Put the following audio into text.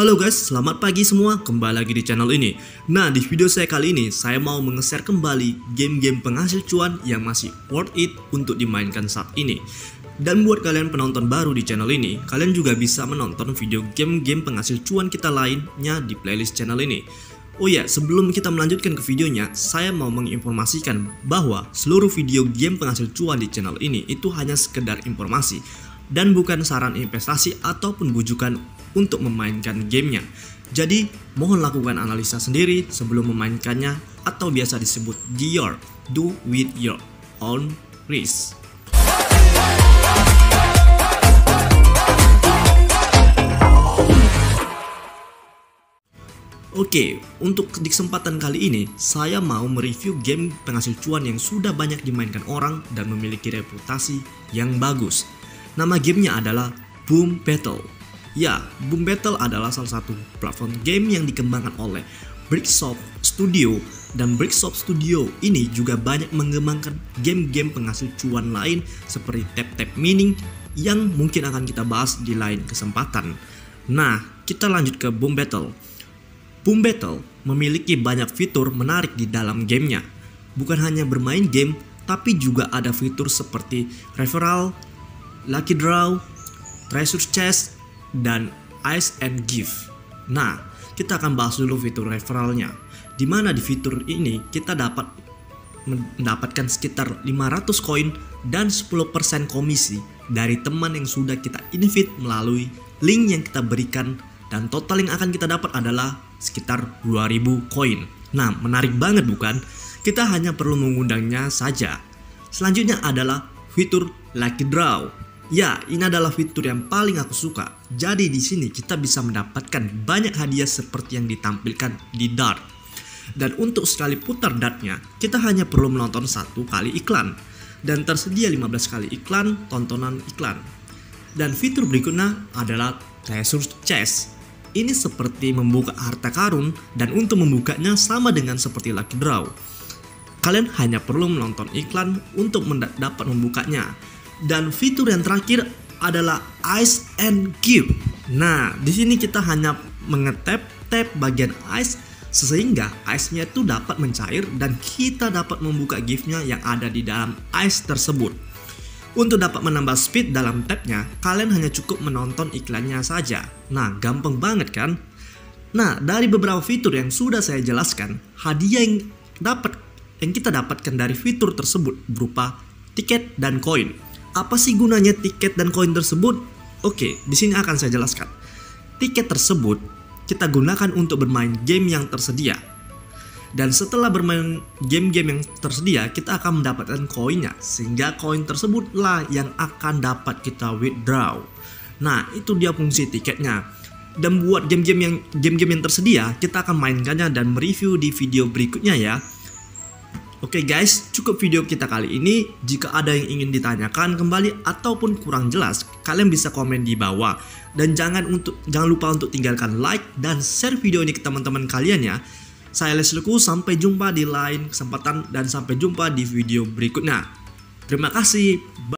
Halo guys, selamat pagi semua, kembali lagi di channel ini. Nah, di video saya kali ini, saya mau menge-share kembali game-game penghasil cuan yang masih worth it untuk dimainkan saat ini. Dan buat kalian penonton baru di channel ini, kalian juga bisa menonton video game-game penghasil cuan kita lainnya di playlist channel ini. Oh ya, sebelum kita melanjutkan ke videonya, saya mau menginformasikan bahwa seluruh video game penghasil cuan di channel ini itu hanya sekedar informasi dan bukan saran investasi ataupun bujukan untuk memainkan gamenya. Jadi, mohon lakukan analisa sendiri sebelum memainkannya atau biasa disebut GR, do with your own risk. Oke, untuk di kesempatan kali ini, saya mau mereview game penghasil cuan yang sudah banyak dimainkan orang dan memiliki reputasi yang bagus. Nama gamenya adalah Boom Battle. Ya, Boom Battle adalah salah satu platform game yang dikembangkan oleh Bricksoft Studio dan Bricksoft Studio ini juga banyak mengembangkan game-game penghasil cuan lain seperti Tap Tap Mining yang mungkin akan kita bahas di lain kesempatan. Nah, kita lanjut ke Boom Battle. Boom Battle memiliki banyak fitur menarik di dalam gamenya. Bukan hanya bermain game, tapi juga ada fitur seperti referral, lucky draw, treasure chest, dan Ice and Gift. Nah, kita akan bahas dulu fitur referralnya. Di mana di fitur ini kita dapat mendapatkan sekitar 500 koin dan 10% komisi dari teman yang sudah kita invite melalui link yang kita berikan dan total yang akan kita dapat adalah sekitar 2000 koin. Nah, menarik banget bukan? Kita hanya perlu mengundangnya saja. Selanjutnya adalah fitur Lucky Draw. Ya, ini adalah fitur yang paling aku suka. Jadi di sini kita bisa mendapatkan banyak hadiah seperti yang ditampilkan di dart. Dan untuk sekali putar dartnya, kita hanya perlu menonton satu kali iklan. Dan tersedia 15 kali iklan, tontonan iklan. Dan fitur berikutnya adalah treasure chest. Ini seperti membuka harta karun dan untuk membukanya sama dengan seperti lucky draw. Kalian hanya perlu menonton iklan untuk dapat membukanya dan fitur yang terakhir adalah Ice and Give. Nah, di sini kita hanya mengetap tap bagian ice sehingga ice-nya itu dapat mencair dan kita dapat membuka gift-nya yang ada di dalam ice tersebut. Untuk dapat menambah speed dalam tabnya, kalian hanya cukup menonton iklannya saja. Nah, gampang banget kan? Nah, dari beberapa fitur yang sudah saya jelaskan, hadiah yang dapat yang kita dapatkan dari fitur tersebut berupa tiket dan koin. Apa sih gunanya tiket dan koin tersebut? Oke, di sini akan saya jelaskan. Tiket tersebut kita gunakan untuk bermain game yang tersedia. Dan setelah bermain game-game yang tersedia, kita akan mendapatkan koinnya, sehingga koin tersebutlah yang akan dapat kita withdraw. Nah, itu dia fungsi tiketnya. Dan buat game-game yang game-game yang tersedia, kita akan mainkannya dan mereview di video berikutnya ya. Oke guys, cukup video kita kali ini. Jika ada yang ingin ditanyakan kembali ataupun kurang jelas, kalian bisa komen di bawah. Dan jangan untuk jangan lupa untuk tinggalkan like dan share video ini ke teman-teman kalian ya. Saya Lesluku, sampai jumpa di lain kesempatan dan sampai jumpa di video berikutnya. Terima kasih.